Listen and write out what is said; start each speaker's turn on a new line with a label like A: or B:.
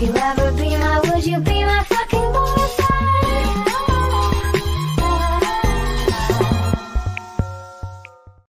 A: you ever